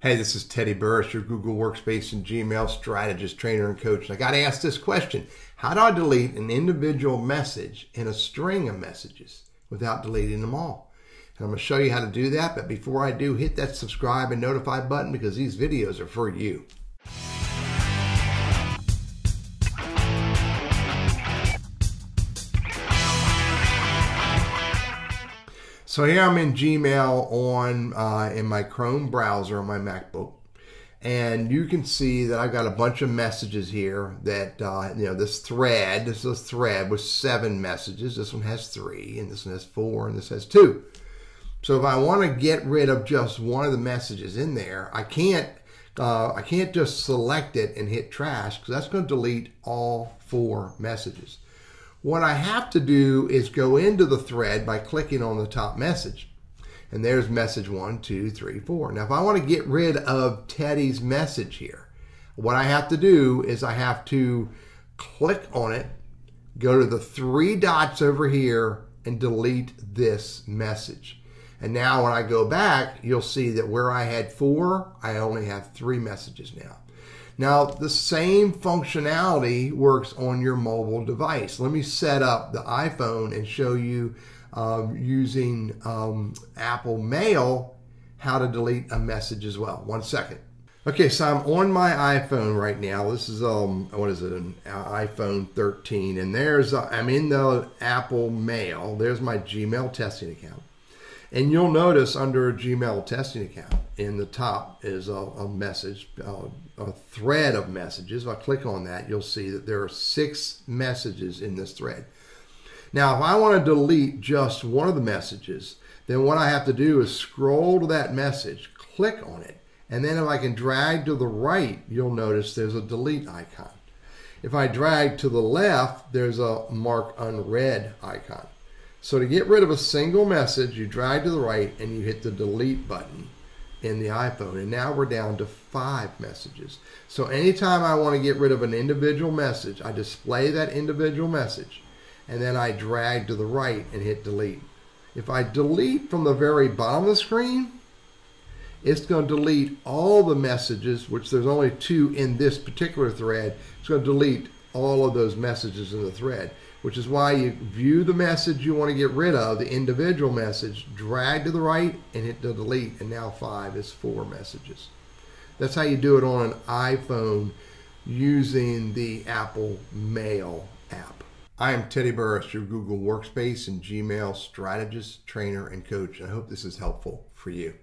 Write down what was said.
Hey, this is Teddy Burriss, your Google Workspace and Gmail strategist, trainer, and coach. And I got to ask this question How do I delete an individual message in a string of messages without deleting them all? And I'm going to show you how to do that. But before I do, hit that subscribe and notify button because these videos are for you. So here I'm in Gmail on uh, in my Chrome browser on my MacBook, and you can see that I've got a bunch of messages here. That uh, you know this thread, this is a thread with seven messages. This one has three, and this one has four, and this has two. So if I want to get rid of just one of the messages in there, I can't. Uh, I can't just select it and hit trash because that's going to delete all four messages. What I have to do is go into the thread by clicking on the top message. And there's message one, two, three, four. Now, if I want to get rid of Teddy's message here, what I have to do is I have to click on it, go to the three dots over here, and delete this message. And now when I go back, you'll see that where I had four, I only have three messages now. Now, the same functionality works on your mobile device. Let me set up the iPhone and show you uh, using um, Apple Mail how to delete a message as well. One second. Okay, so I'm on my iPhone right now. This is um, what is it? An iPhone 13, and there's uh, I'm in the Apple Mail. There's my Gmail testing account. And you'll notice under a Gmail testing account in the top is a, a message, uh, a thread of messages. If I click on that, you'll see that there are six messages in this thread. Now, if I want to delete just one of the messages, then what I have to do is scroll to that message, click on it, and then if I can drag to the right, you'll notice there's a delete icon. If I drag to the left, there's a mark unread icon. So to get rid of a single message, you drag to the right and you hit the delete button in the iPhone. And now we're down to five messages. So anytime I want to get rid of an individual message, I display that individual message and then I drag to the right and hit delete. If I delete from the very bottom of the screen, it's going to delete all the messages, which there's only two in this particular thread. It's going to delete all of those messages in the thread which is why you view the message you want to get rid of, the individual message, drag to the right and hit the delete, and now five is four messages. That's how you do it on an iPhone using the Apple Mail app. I am Teddy Burriss, your Google Workspace and Gmail strategist, trainer, and coach. I hope this is helpful for you.